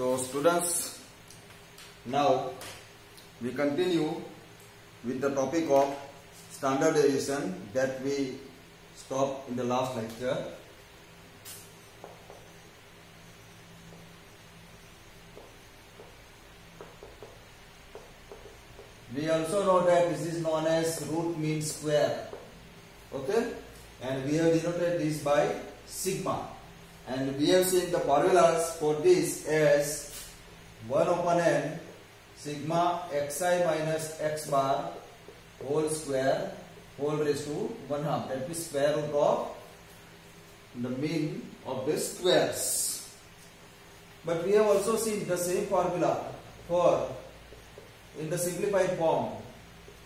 So students, now we continue with the topic of standard deviation that we stopped in the last lecture. We also know that this is known as root mean square. Okay? And we have denoted this by sigma. And we have seen the formulas for this as 1 upon n sigma xi minus x bar whole square whole raised to 1 half. That is square root of the mean of the squares. But we have also seen the same formula for in the simplified form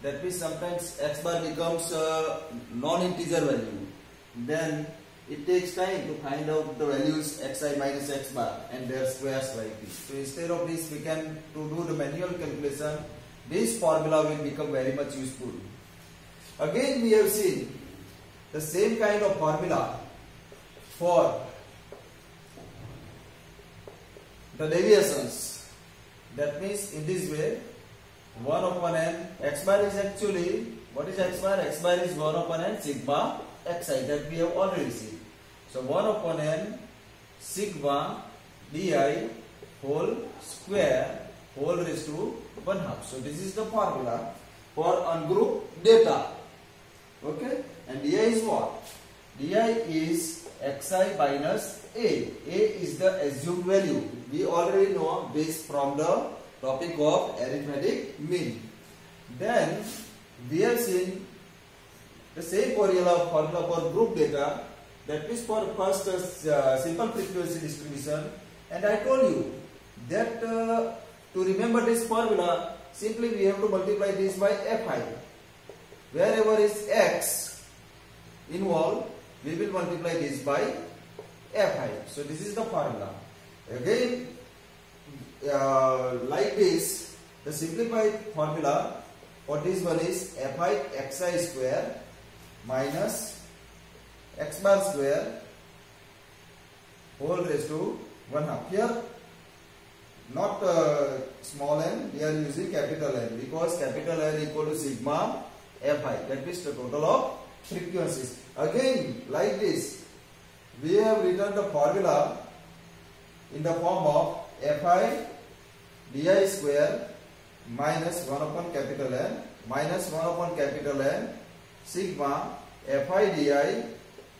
that means sometimes x bar becomes a non-integer value then it takes time to find out the values xi minus x bar and their squares like this. So instead of this we can to do the manual calculation this formula will become very much useful. Again we have seen the same kind of formula for the deviations. That means in this way 1 upon n x bar is actually what is x bar? x bar is 1 upon n sigma xi that we have already seen. So 1 upon n sigma di whole square whole raised to 1 half. So this is the formula for ungrouped data. Okay? And di is what? Di is xi minus a. A is the assumed value. We already know this from the topic of arithmetic mean. Then we have seen the same formula, formula for group data that is for first uh, simple frequency distribution and I told you that uh, to remember this formula simply we have to multiply this by fi. Wherever is x involved we will multiply this by fi. So this is the formula. Again uh, like this, the simplified formula for this one is fi xi square minus x bar square whole raised to 1 half. Here not uh, small n, we are using capital N because capital N equal to sigma fi. That is the total of frequencies. Again, like this, we have written the formula in the form of fi di square minus 1 upon capital N minus 1 upon capital N sigma fi di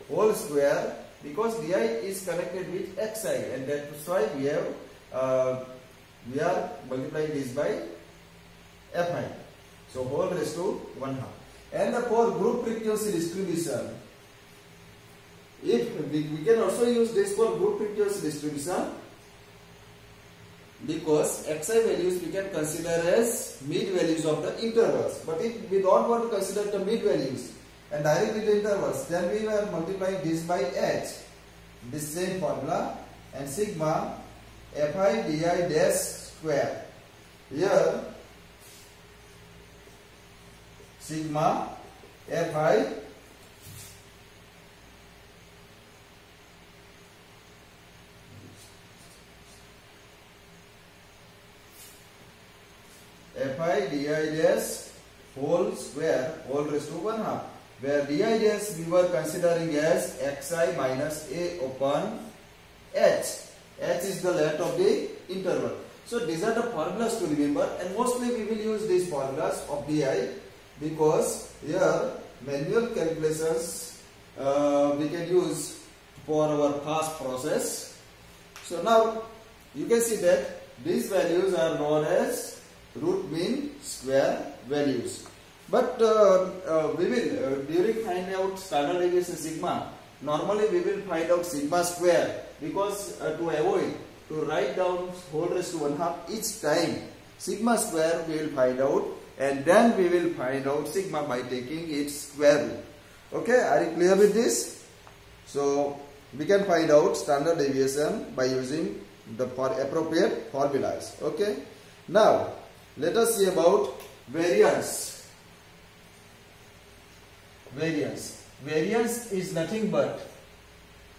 whole square because di is connected with xi and that's why we have uh, we are multiplying this by fi so whole raised to 1 half and the for group frequency distribution if we, we can also use this for group frequency distribution because xi values we can consider as mid values of the intervals. But if we don't want to consider the mid values and directly the intervals, then we are multiplying this by h, this same formula, and sigma fi di dash square. Here, sigma fi di dash whole square whole raised to 1 half where di dash we were considering as xi minus a upon h. h is the length of the interval. So these are the formulas to remember and mostly we will use these formulas of di because here manual calculations uh, we can use for our fast process. So now you can see that these values are known as root mean square values. But uh, uh, we will uh, during find out standard deviation sigma normally we will find out sigma square because uh, to avoid to write down whole raised to one half each time sigma square we will find out and then we will find out sigma by taking its square root. Okay, are you clear with this? So we can find out standard deviation by using the appropriate formulas. Okay. Now let us see about variance. Variance. Variance is nothing but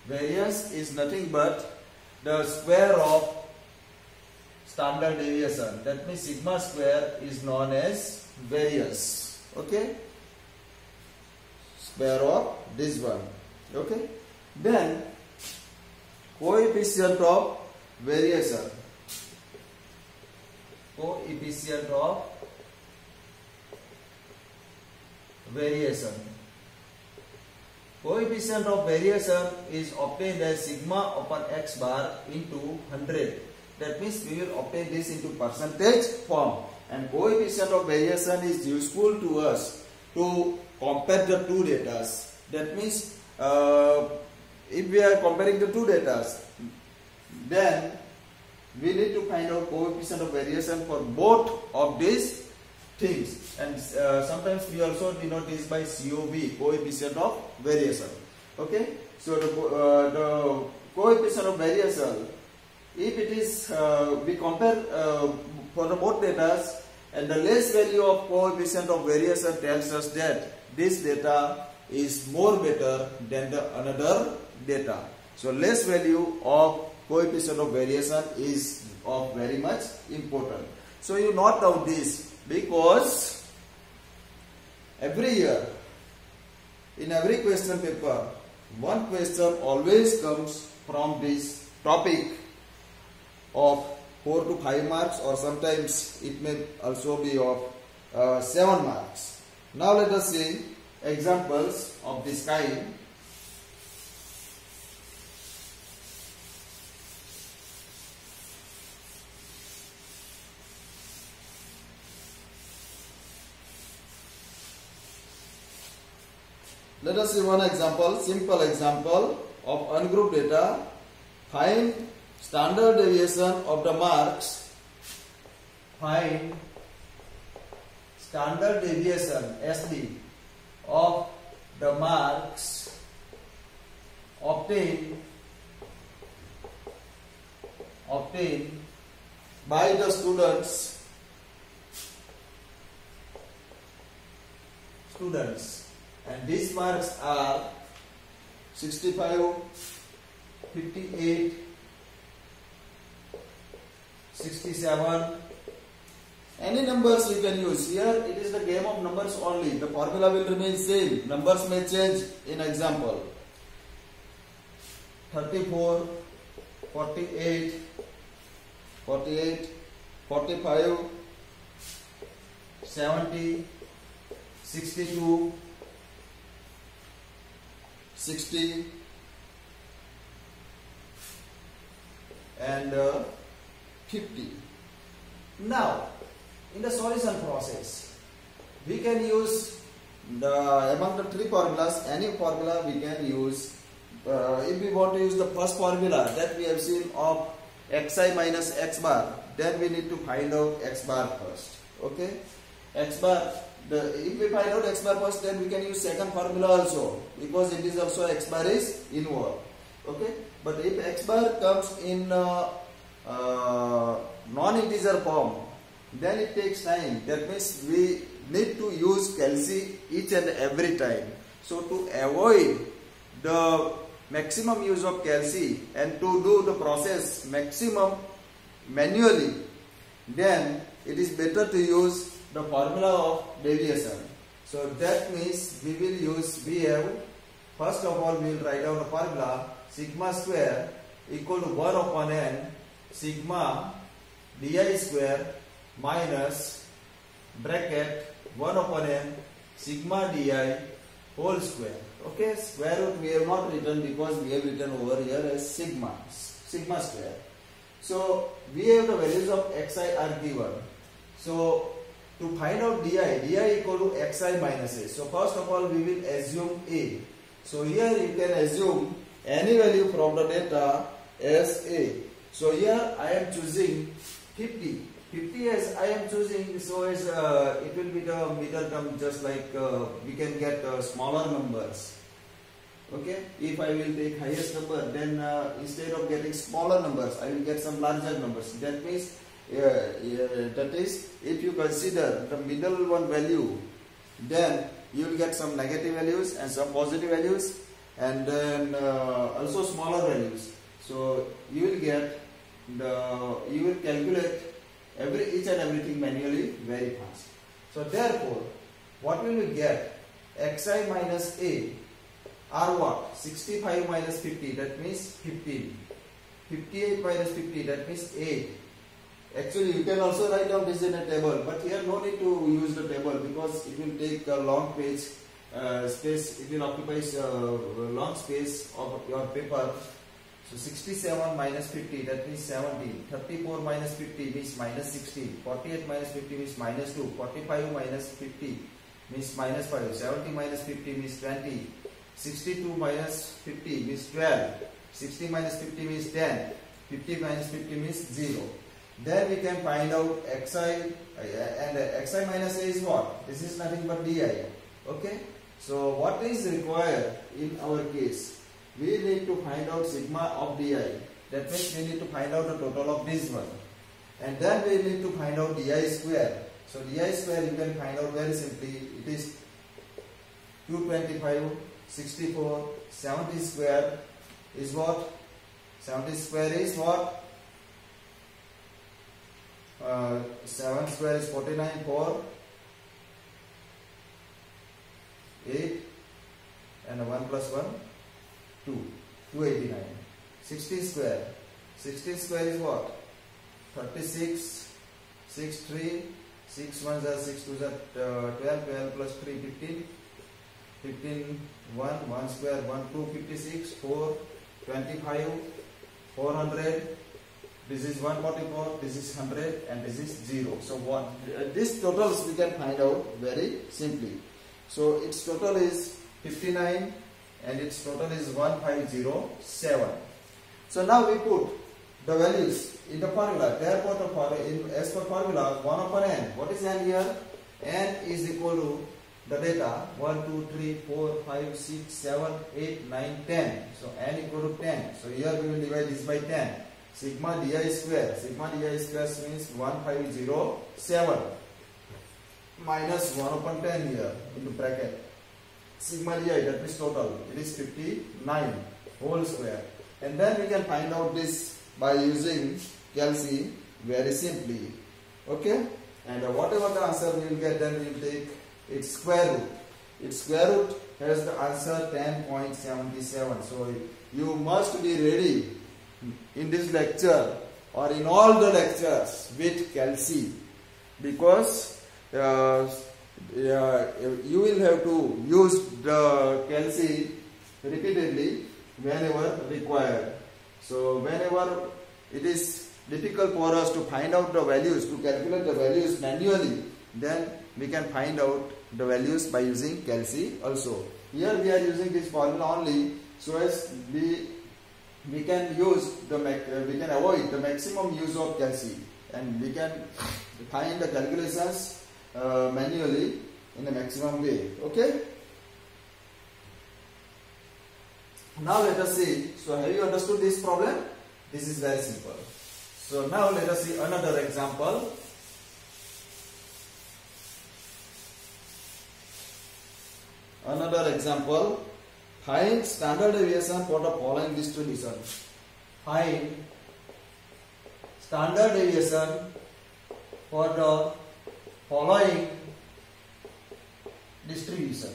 variance is nothing but the square of standard deviation. That means sigma square is known as variance. Okay? Square of this one. Okay? Then coefficient of variation. Coefficient of variation. Coefficient of variation is obtained as sigma upon x bar into 100. That means we will obtain this into percentage form. And coefficient of variation is useful to us to compare the two data. That means uh, if we are comparing the two data, then we need to find out coefficient of variation for both of these things. And uh, sometimes we also denote this by COV coefficient of variation. Okay? So the, uh, the coefficient of variation if it is uh, we compare uh, for the both data and the less value of coefficient of variation tells us that this data is more better than the another data. So less value of coefficient of variation is of very much important so you note down this because every year in every question paper one question always comes from this topic of 4 to 5 marks or sometimes it may also be of uh, 7 marks. Now let us see examples of this kind Let us see one example, simple example of ungrouped data. Find standard deviation of the marks. Find standard deviation SD of the marks obtained obtained by the students students and these marks are 65, 58, 67, any numbers you can use. Here it is the game of numbers only. The formula will remain same. Numbers may change in example. 34, 48, 48, 45, 70, 62, 60 and uh, 50. Now, in the solution process, we can use the among the three formulas, any formula we can use. Uh, if we want to use the first formula that we have seen of xi minus x bar, then we need to find out x bar first. Okay, x bar the if we find out x bar first then we can use second formula also. Because it is also x bar is involved okay? But if x bar comes in uh, uh, non-integer form then it takes time. That means we need to use calci each and every time. So to avoid the maximum use of calci and to do the process maximum manually then it is better to use the formula of deviation. So that means we will use, we have, first of all we will write down the formula sigma square equal to 1 upon n sigma di square minus bracket 1 upon n sigma di whole square. Okay, square root we have not written because we have written over here as sigma, sigma square. So we have the values of xi are given. So to find out di, di equal to xi minus a. So first of all we will assume a. So here you can assume any value from the data as a. So here I am choosing 50. 50 as I am choosing so as uh, it will be the middle term just like uh, we can get uh, smaller numbers. Okay, if I will take highest number then uh, instead of getting smaller numbers I will get some larger numbers. That means that is if you consider the middle one value then you will get some negative values and some positive values and then uh, also smaller values so you will get the you will calculate every each and everything manually very fast. So therefore, what will you get? xi minus a are what? 65 minus 50 that means 15. 58 minus 50 that means 8. Actually you can also write down this in a table but here no need to use the table because it will take a long page uh, space, it will occupy uh, long space of your paper so 67 minus 50 that means 70. 34 minus 50 means minus 16. 48 minus 50 means minus 2. 45 minus 50 means minus 5. 70 minus 50 means 20. 62 minus 50 means 12. 60 minus 50 means 10. 50 minus 50 means 0. Then we can find out xi uh, and xi minus a is what? This is nothing but di. Okay. So what is required in our case? we need to find out sigma of di. That means we need to find out the total of this one. And then we need to find out di square. So di square you can find out very simply. It is 225, 64, 70 square is what? 70 square is what? Seven square is forty nine four eight and one plus one two two eighty nine sixty square sixty square is what thirty six six three six one जर six two जर twelve twelve plus three fifteen fifteen one one square one two fifty six four twenty five four hundred This is 144, this is 100 and this is 0. So what? Uh, this totals we can find out very simply. So its total is 59 and its total is 1507. So now we put the values in the formula. Therefore, the formula, in, as per formula, 1 upon n. What is n here? n is equal to the data 1, 2, 3, 4, 5, 6, 7, 8, 9, 10. So n equal to 10. So here we will divide this by 10. Sigma di square. Sigma di square means 1507 minus 1 upon 10 here into bracket. Sigma di that is total. It is 59 whole square. And then we can find out this by using calci very simply. Okay? And whatever the answer we will get then we will take its square root. Its square root has the answer 10.77 so you must be ready in this lecture or in all the lectures with calci because uh, uh, you will have to use the calci repeatedly whenever required. So whenever it is difficult for us to find out the values, to calculate the values manually, then we can find out the values by using calci also. Here we are using this formula only so as we we can use the we can avoid the maximum use of calci and we can find the calculations uh, manually in a maximum way. Okay? Now let us see. So have you understood this problem? This is very simple. So now let us see another example. Another example. Find standard deviation for the following distribution. Find standard deviation for the following distribution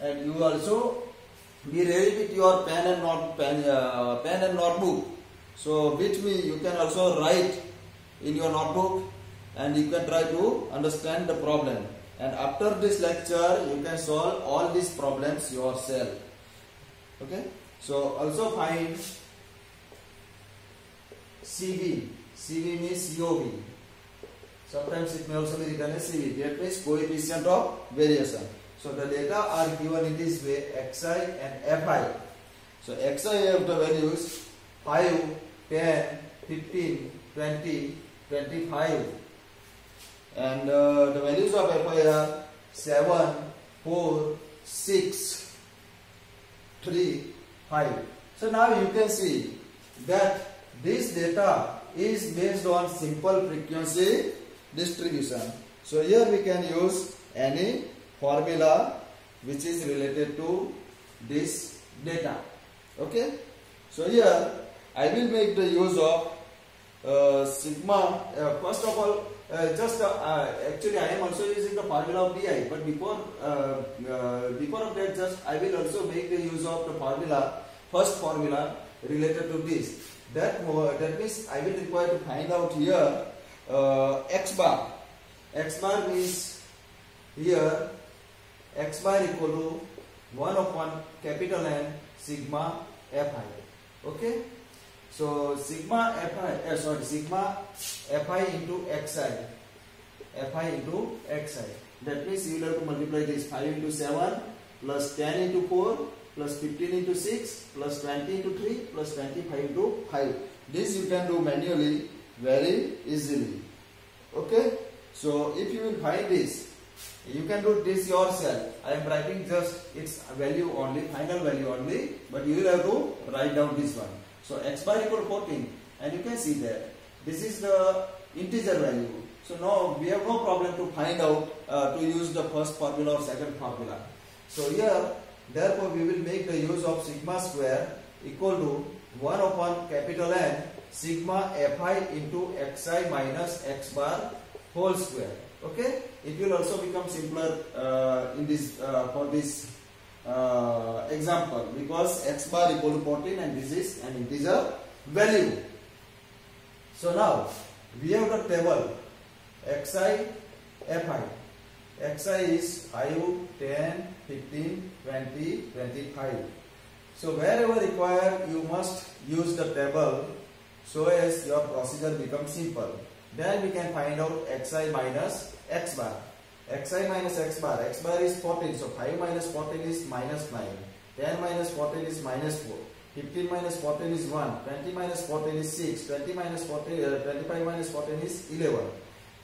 and you also be ready with your pen and not pen, uh, pen and notebook. So with me you can also write in your notebook and you can try to understand the problem and after this lecture you can solve all these problems yourself okay so also find CV CV means COV Sometimes it may also be written as CV. That means coefficient of variation. So the data are given in this way xi and fi. So xi have the values 5, 10, 15, 20, 25. And uh, the values of fi are 7, 4, 6, 3, 5. So now you can see that this data is based on simple frequency distribution. So here we can use any formula which is related to this data. Okay. So here I will make the use of uh, sigma. Uh, first of all, uh, just uh, uh, actually I am also using the formula of di, but before uh, before of that, just I will also make the use of the formula first formula related to this. That that means I will require to find out here x bar. X bar means here x bar equal to 1 upon capital N sigma fi. Okay. So sigma fi, uh, sorry, sigma fi into xi, fi into xi. That means you will have to multiply this 5 into 7 plus 10 into 4 plus 15 into 6 plus 20 into 3 plus 25 into 5. This you can do manually very easily. Okay. So if you will find this, you can do this yourself. I am writing just its value only, final value only, but you will have to write down this one. So x bar equal 14 and you can see there. This is the integer value. So now we have no problem to find out uh, to use the first formula or second formula. So here therefore we will make the use of sigma square equal to 1 upon capital N sigma fi into xi minus x bar whole square. Okay, it will also become simpler uh, in this uh, for this uh, example because x bar equal to 14 and this is an integer value. So now we have the table xi fi. xi is 5, 10, 15, 20, 25. So wherever required you must use the table so as your procedure becomes simple. Then we can find out xi minus x bar xi minus x bar. x bar is 14. So 5 minus 14 is minus 9. 10 minus 14 is minus 4. 15 minus 14 is 1. 20 minus 14 is 6. 20 minus 14, uh, 25 minus 14 is 11.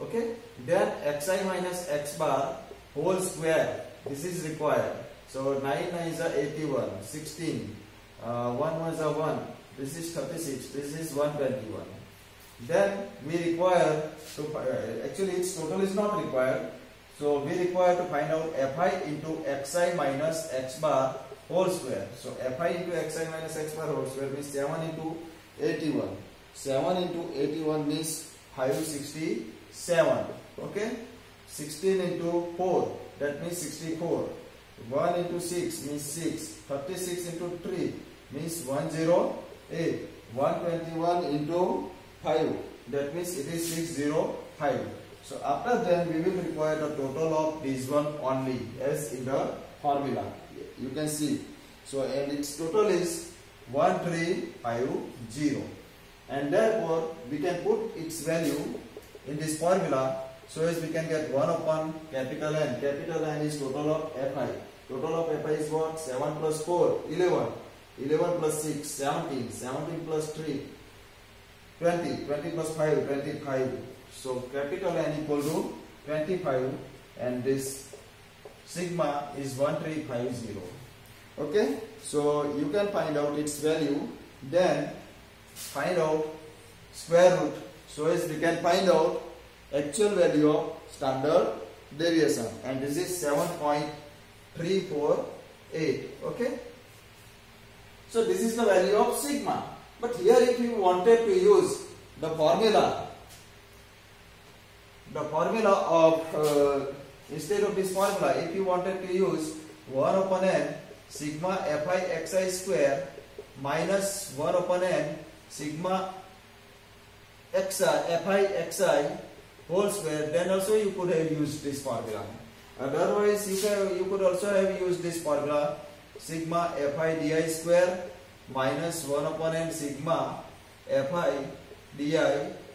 Okay. Then xi minus x bar whole square. This is required. So 9 9 is 81. 16. Uh, 1 1 is 1. This is 36. This is 121. Then we require to uh, actually its total is not required. So we require to find out fi into xi minus x bar whole square. So fi into xi minus x bar whole square means 7 into 81. 7 into 81 means 567. Okay. 16 into 4 that means 64. 1 into 6 means 6. 36 into 3 means 108. 121 into 5 that means it is 605. So after then we will require the total of this one only as in the formula. You can see. So and its total is 1350 and therefore we can put its value in this formula so as we can get 1 upon capital N. Capital N is total of Fi. Total of Fi is what? 7 plus 4, 11. 11 plus 6, 17. 17 plus 3, 20. 20 plus 5, 25. So capital N equal to 25 and this sigma is 1350. Okay, so you can find out its value, then find out square root. So as we can find out actual value of standard deviation and this is 7.348 okay? So this is the value of sigma. But here if you wanted to use the formula the formula of uh, instead of this formula if you wanted to use 1 upon n sigma fi xi square minus 1 upon n sigma xi fi xi whole square then also you could have used this formula. Otherwise you can you could also have used this formula sigma fi di square minus 1 upon n sigma fi di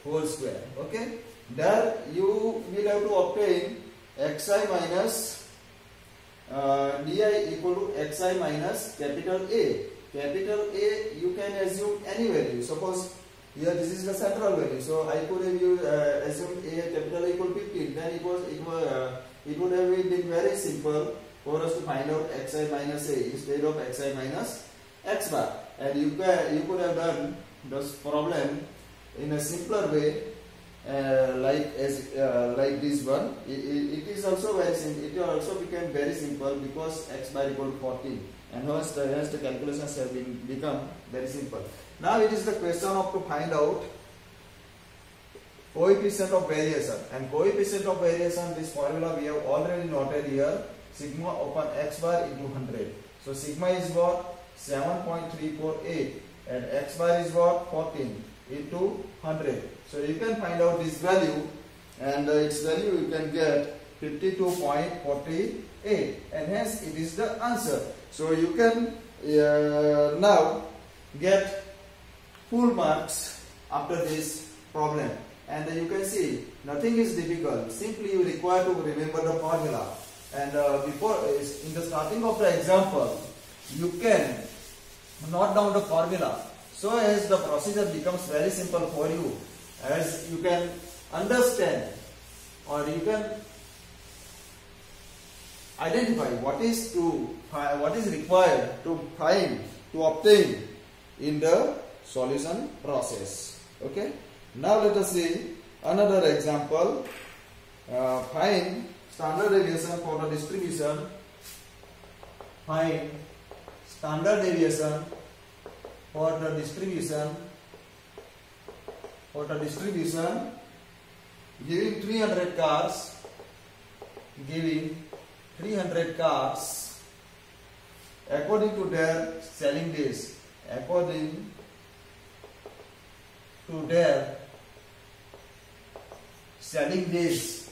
whole square. Okay there you will have to obtain xi minus uh, di equal to xi minus capital A. Capital A you can assume any value. Suppose here this is the central value. So I could have used, uh, assumed A capital equal 15. Then it was it was uh, it would have been very simple for us to find out xi minus A instead of xi minus x bar. And you can you could have done this problem in a simpler way uh, like as uh, like this one. It, it, it is also very simple it also became very simple because x bar equal to 14 and hence the, hence the calculations have been become very simple. Now it is the question of to find out coefficient of variation. And coefficient of variation this formula we have already noted here sigma upon x bar into 100 so sigma is what? 7.348 and x bar is what? 14 into 100 so you can find out this value and uh, its value you can get 52.48 and hence it is the answer. So you can uh, now get full marks after this problem. And you can see nothing is difficult. Simply you require to remember the formula. And uh, before in the starting of the example you can note down the formula so as the procedure becomes very simple for you as you can understand or you can identify what is to what is required to find to obtain in the solution process okay now let us see another example. Uh, find standard deviation for the distribution. Find standard deviation for the distribution the distribution giving 300 cars giving 300 cars according to their selling days according to their selling days.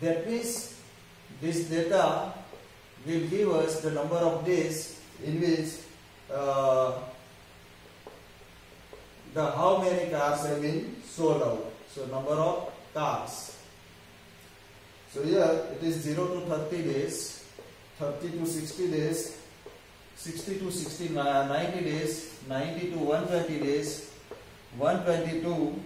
That means this data will give us the number of days in which uh, the how many cars have been sold out. So number of cars. So here it is 0 to 30 days, 30 to 60 days, 60 to 60, 90 days, 90 to 120 days, 122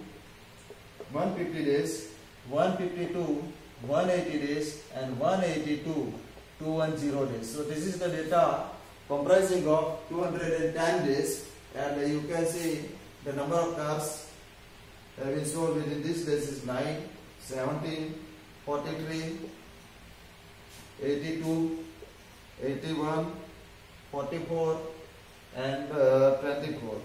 150 days, 152, 180 days and 182, 210 days. So this is the data comprising of 210 days and you can see the number of cars have been sold within this days is 9, 17, 43, 82, 81, 44 and uh, 24.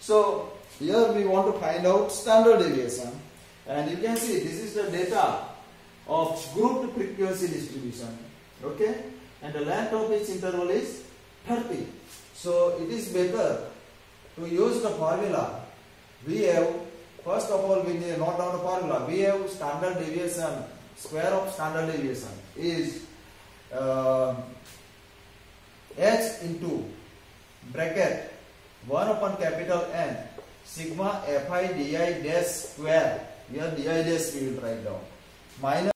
So here we want to find out standard deviation. And you can see this is the data of grouped frequency distribution. Okay? And the length of each interval is 30 so it is better to use the formula we have first of all we need note down the formula we have standard deviation square of standard deviation is uh, h into bracket 1 upon capital N sigma fi di dash square here di dash we will write down minus